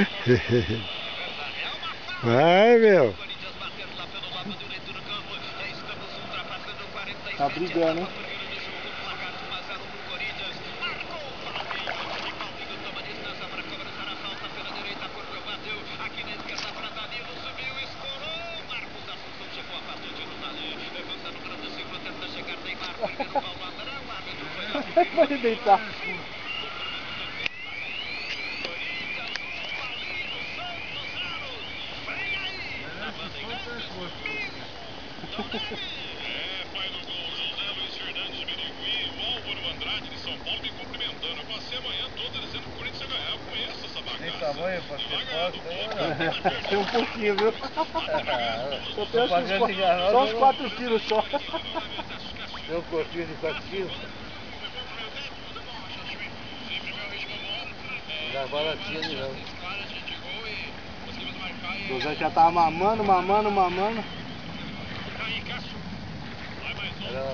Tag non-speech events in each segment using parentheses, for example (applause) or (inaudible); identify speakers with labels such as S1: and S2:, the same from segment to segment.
S1: (laughs) Vai, meu.
S2: Tá brigando, hein? (laughs) Pode deitar.
S3: É, pai do gol, José Luiz Fernandes de Birigui, o Álvaro Andrade de São Paulo me cumprimentando. Eu passei a manhã toda dizendo que o Corinthians ia ganhar. Eu conheço essa bagaça.
S4: Tem tamanho pra ser forte
S2: Tem um pouquinho, viu? Só tem uns só uns
S4: eu-
S2: 4 quilos só.
S4: Tem um corpinho de 4 quilos. Já baratinho de novo.
S2: O Zé já tava mamando, mamando, mamando.
S4: Ela não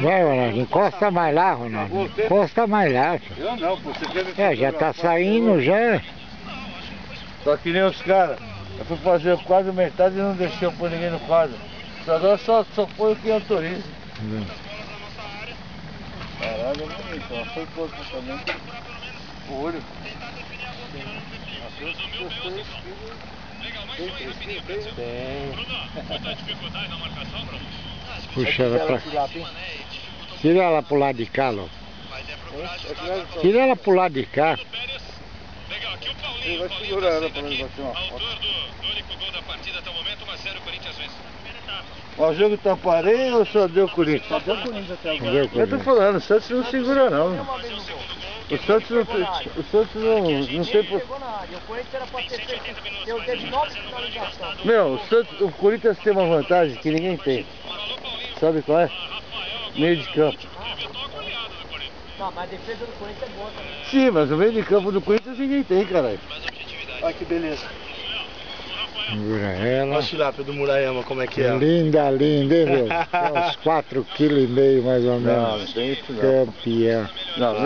S1: Vai, Ronaldo. Encosta mais lá, Ronaldo. Encosta mais lá.
S2: Eu não, pô. Você quer
S1: É, já tá saindo já.
S4: Só que nem os caras. Eu fui fazer quase metade e não deixei eu pôr ninguém no quadro. Só Agora só, só põe o que autoriza. Caralho, é bonito. Ela foi pouco também. O olho.
S1: Puxa ela pra... Tira ela pro lado de cá, Ló. Tira ela pro lado de cá.
S4: Ele vai segurar
S3: tá
S4: ela
S3: aqui
S4: bater uma foto.
S3: Autor do, único gol da partida até o momento, 1x0 Corinthians vence.
S4: O jogo tá pareio ou só deu Corinthians? Só deu
S2: Corinthians até
S1: deu
S4: Eu tô falando, o Santos não segura não. O Santos não, tem- o Santos não, não tem... por-
S2: chegou na área. O Corinthians era pra ter feito. Eu teve nove finalizações.
S4: Meu, o, Santos, o Corinthians tem uma vantagem que ninguém tem. Sabe qual é? Meio de campo.
S2: Não, mas a defesa do Corinthians é boa também.
S4: Sim, mas o meio de campo do Corinthians ninguém tem, caralho.
S2: Olha que beleza.
S1: Ela.
S2: Olha o tilápia do Murayama, como é que é.
S1: Linda, linda, hein, meu? (laughs) Uns 4,5 kg mais ou menos.
S4: tem isso
S1: Campeão.
S4: Não,